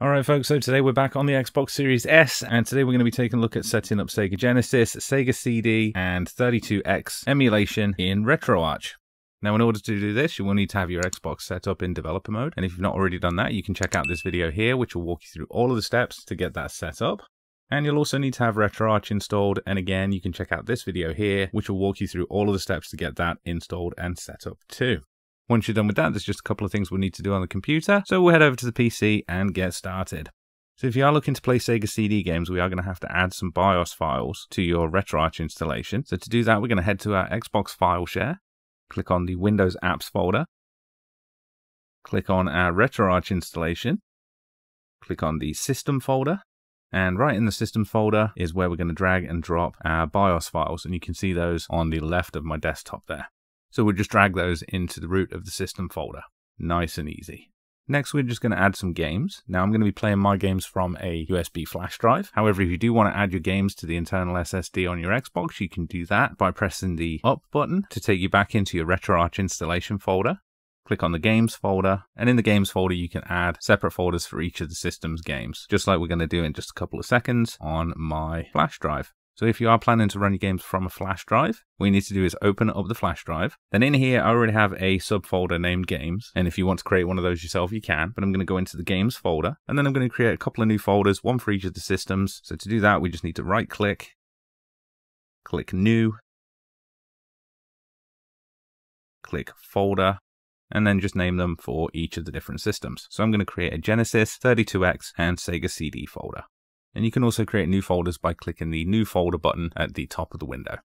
Alright folks, so today we're back on the Xbox Series S, and today we're going to be taking a look at setting up Sega Genesis, Sega CD, and 32X emulation in RetroArch. Now in order to do this, you will need to have your Xbox set up in developer mode, and if you've not already done that, you can check out this video here, which will walk you through all of the steps to get that set up. And you'll also need to have RetroArch installed, and again, you can check out this video here, which will walk you through all of the steps to get that installed and set up too. Once you're done with that, there's just a couple of things we'll need to do on the computer. So we'll head over to the PC and get started. So if you are looking to play Sega CD games, we are going to have to add some BIOS files to your RetroArch installation. So to do that, we're going to head to our Xbox file share, click on the Windows Apps folder, click on our RetroArch installation, click on the System folder, and right in the System folder is where we're going to drag and drop our BIOS files, and you can see those on the left of my desktop there. So we'll just drag those into the root of the system folder. Nice and easy. Next, we're just going to add some games. Now, I'm going to be playing my games from a USB flash drive. However, if you do want to add your games to the internal SSD on your Xbox, you can do that by pressing the up button to take you back into your RetroArch installation folder. Click on the games folder, and in the games folder, you can add separate folders for each of the system's games, just like we're going to do in just a couple of seconds on my flash drive. So if you are planning to run your games from a flash drive, what you need to do is open up the flash drive. Then in here, I already have a subfolder named games. And if you want to create one of those yourself, you can. But I'm going to go into the games folder. And then I'm going to create a couple of new folders, one for each of the systems. So to do that, we just need to right click, click new, click folder, and then just name them for each of the different systems. So I'm going to create a Genesis, 32X, and Sega CD folder. And you can also create new folders by clicking the new folder button at the top of the window.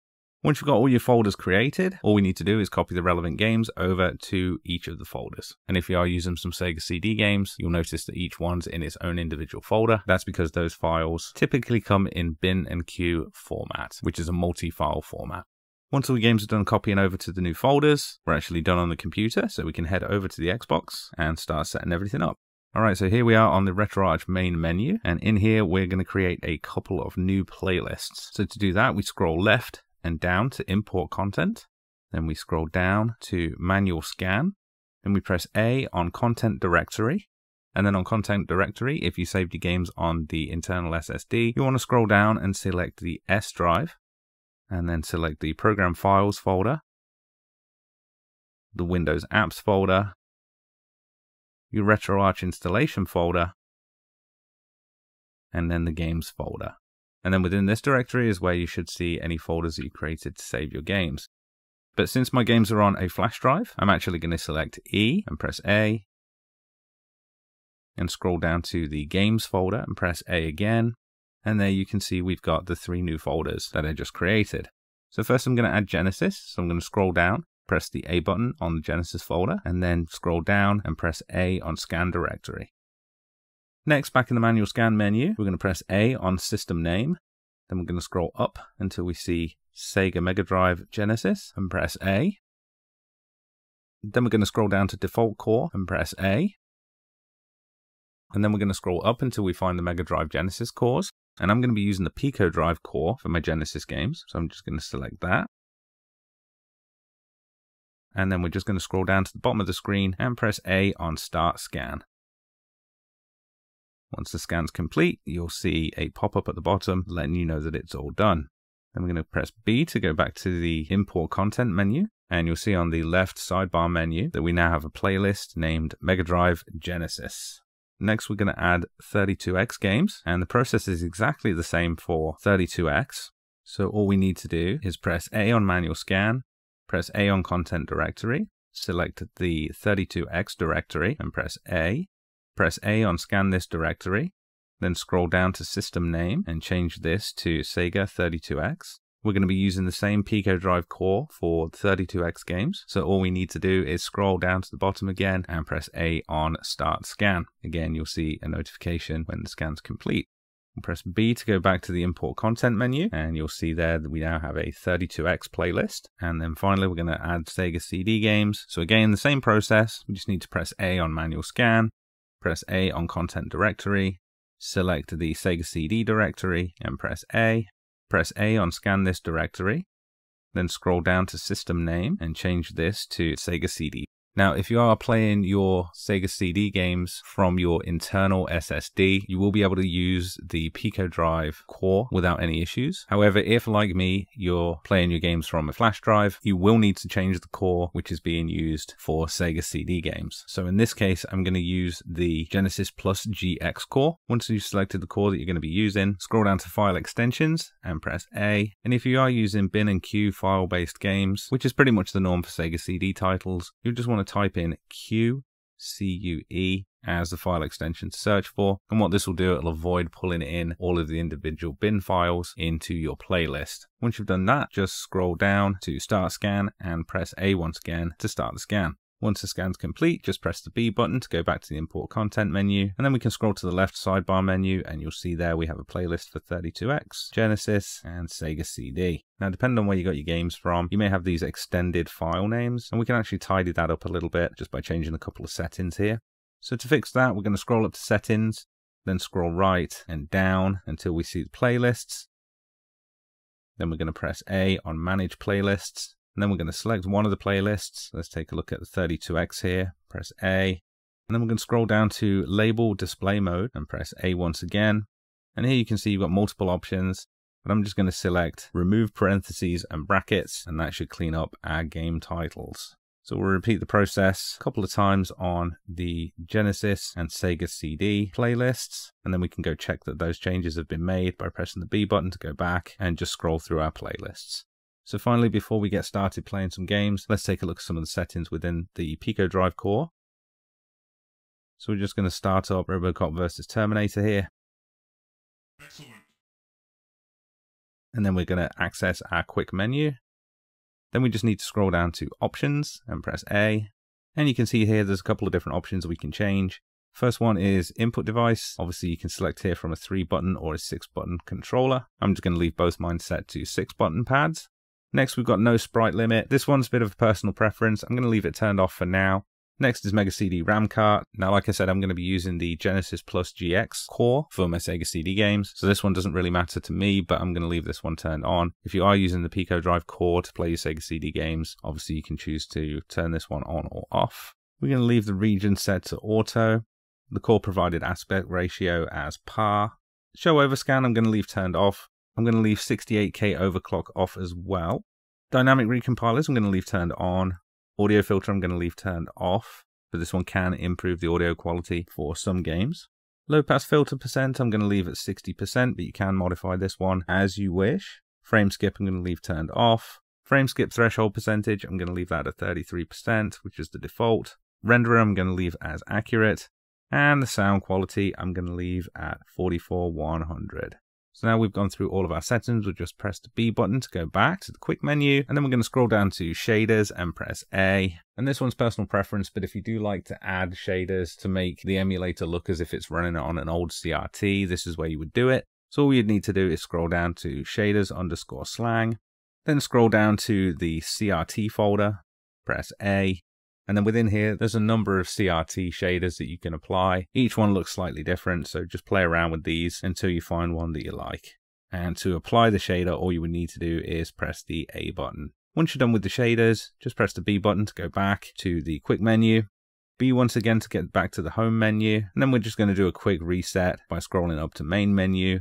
Once you've got all your folders created, all we need to do is copy the relevant games over to each of the folders. And if you are using some Sega CD games, you'll notice that each one's in its own individual folder. That's because those files typically come in bin and cue format, which is a multi-file format. Once all the games are done copying over to the new folders, we're actually done on the computer, so we can head over to the Xbox and start setting everything up. Alright, so here we are on the RetroArch main menu, and in here we're going to create a couple of new playlists. So to do that, we scroll left and down to import content, then we scroll down to manual scan, Then we press A on content directory, and then on content directory, if you saved your games on the internal SSD, you want to scroll down and select the S drive, and then select the program files folder, the Windows apps folder, your RetroArch installation folder, and then the games folder. And then within this directory is where you should see any folders that you created to save your games. But since my games are on a flash drive, I'm actually going to select E and press A, and scroll down to the games folder and press A again. And there you can see we've got the three new folders that I just created. So first I'm going to add Genesis. So I'm going to scroll down press the A button on the Genesis folder, and then scroll down and press A on Scan Directory. Next, back in the manual scan menu, we're going to press A on System Name. Then we're going to scroll up until we see Sega Mega Drive Genesis and press A. Then we're going to scroll down to Default Core and press A. And then we're going to scroll up until we find the Mega Drive Genesis cores. And I'm going to be using the Pico Drive core for my Genesis games. So I'm just going to select that and then we're just going to scroll down to the bottom of the screen and press A on Start Scan. Once the scan's complete, you'll see a pop-up at the bottom letting you know that it's all done. Then we're going to press B to go back to the Import Content menu, and you'll see on the left sidebar menu that we now have a playlist named Mega Drive Genesis. Next, we're going to add 32X games, and the process is exactly the same for 32X. So all we need to do is press A on manual scan, press A on Content Directory, select the 32X directory and press A. Press A on Scan This Directory, then scroll down to System Name and change this to Sega 32X. We're going to be using the same Pico Drive core for 32X games, so all we need to do is scroll down to the bottom again and press A on Start Scan. Again, you'll see a notification when the scan's complete. Press B to go back to the import content menu and you'll see there that we now have a 32X playlist. And then finally, we're going to add Sega CD games. So again, the same process, we just need to press A on manual scan, press A on content directory, select the Sega CD directory and press A. Press A on scan this directory, then scroll down to system name and change this to Sega CD. Now, if you are playing your Sega CD games from your internal SSD, you will be able to use the Pico Drive core without any issues. However, if like me, you're playing your games from a flash drive, you will need to change the core which is being used for Sega CD games. So in this case, I'm going to use the Genesis Plus GX core. Once you've selected the core that you're going to be using, scroll down to File Extensions and press A. And if you are using bin and cue file-based games, which is pretty much the norm for Sega CD titles, you just want type in Q C U E as the file extension to search for. And what this will do, it'll avoid pulling in all of the individual bin files into your playlist. Once you've done that, just scroll down to start scan and press A once again to start the scan. Once the scan's complete, just press the B button to go back to the import content menu, and then we can scroll to the left sidebar menu, and you'll see there we have a playlist for 32X, Genesis, and Sega CD. Now, depending on where you got your games from, you may have these extended file names, and we can actually tidy that up a little bit just by changing a couple of settings here. So to fix that, we're going to scroll up to settings, then scroll right and down until we see the playlists. Then we're going to press A on manage playlists. And then we're going to select one of the playlists. Let's take a look at the 32X here. Press A. And then we're going to scroll down to label display mode and press A once again. And here you can see you've got multiple options. But I'm just going to select remove parentheses and brackets and that should clean up our game titles. So we'll repeat the process a couple of times on the Genesis and Sega CD playlists, and then we can go check that those changes have been made by pressing the B button to go back and just scroll through our playlists. So finally, before we get started playing some games, let's take a look at some of the settings within the Pico Drive core. So we're just going to start up Robocop versus Terminator here. Excellent. And then we're going to access our quick menu. Then we just need to scroll down to options and press A. And you can see here there's a couple of different options we can change. First one is input device. Obviously you can select here from a three button or a six button controller. I'm just going to leave both mine set to six button pads. Next, we've got no sprite limit. This one's a bit of a personal preference. I'm going to leave it turned off for now. Next is Mega CD RAM cart. Now, like I said, I'm going to be using the Genesis Plus GX core for my Sega CD games. So this one doesn't really matter to me, but I'm going to leave this one turned on. If you are using the Pico Drive core to play your Sega CD games, obviously you can choose to turn this one on or off. We're going to leave the region set to auto. The core provided aspect ratio as par. Show overscan I'm going to leave turned off. I'm going to leave 68K overclock off as well. Dynamic recompilers I'm going to leave turned on. Audio filter I'm going to leave turned off, but this one can improve the audio quality for some games. Low pass filter percent I'm going to leave at 60%, but you can modify this one as you wish. Frame skip I'm going to leave turned off. Frame skip threshold percentage I'm going to leave that at 33%, which is the default. Renderer I'm going to leave as accurate. And the sound quality I'm going to leave at 44100. So now we've gone through all of our settings, we'll just press the B button to go back to the quick menu, and then we're going to scroll down to shaders and press A. And this one's personal preference, but if you do like to add shaders to make the emulator look as if it's running on an old CRT, this is where you would do it. So all you'd need to do is scroll down to shaders underscore slang, then scroll down to the CRT folder, press A, and then within here, there's a number of CRT shaders that you can apply. Each one looks slightly different, so just play around with these until you find one that you like. And to apply the shader, all you would need to do is press the A button. Once you're done with the shaders, just press the B button to go back to the quick menu. B once again to get back to the home menu. And then we're just going to do a quick reset by scrolling up to main menu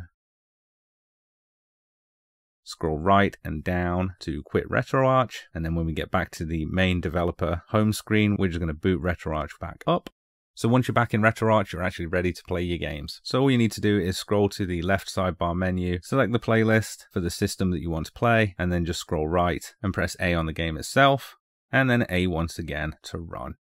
scroll right and down to quit RetroArch. And then when we get back to the main developer home screen, we're just going to boot RetroArch back up. So once you're back in RetroArch, you're actually ready to play your games. So all you need to do is scroll to the left sidebar menu, select the playlist for the system that you want to play, and then just scroll right and press A on the game itself, and then A once again to run.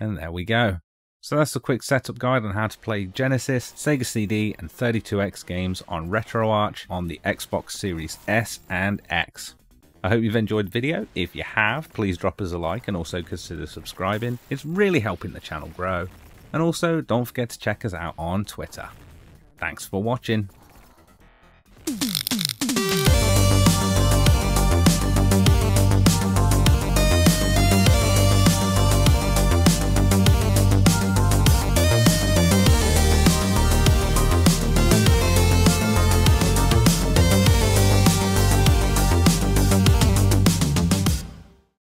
And there we go. So that's a quick setup guide on how to play Genesis, Sega CD and 32X games on RetroArch on the Xbox Series S and X. I hope you've enjoyed the video. If you have, please drop us a like and also consider subscribing. It's really helping the channel grow. And also, don't forget to check us out on Twitter. Thanks for watching.